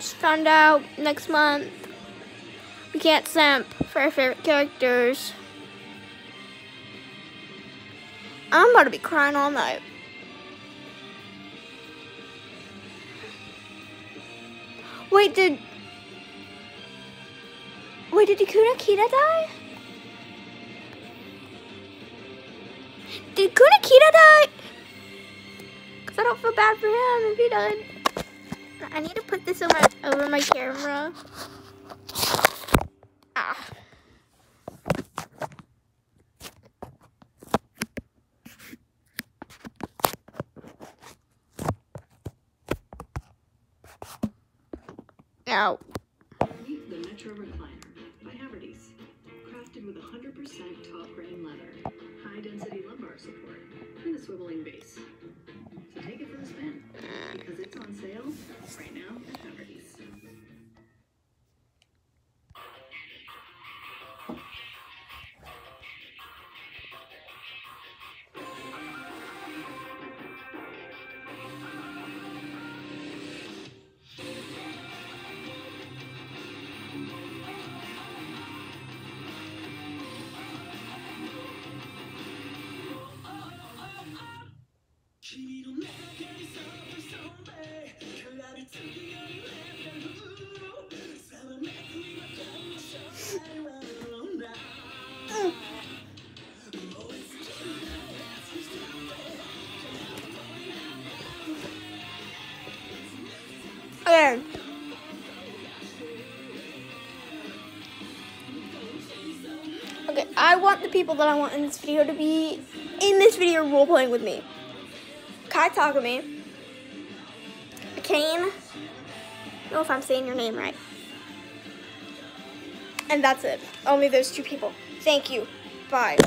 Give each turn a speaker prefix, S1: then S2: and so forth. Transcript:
S1: Found out next month we can't simp for our favorite characters. I'm about to be crying all night. Wait, did... Wait, did Kunikida die? Did Kunikida die? Because I don't feel bad for him if he died. I need to put this over my, over my camera. Ah. Now, okay. Okay, I want the people that I want in this video to be in this video role playing with me. Kai Takami, Kane, I know if I'm saying your name right. And that's it. Only those two people. Thank you. Bye.